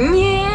你。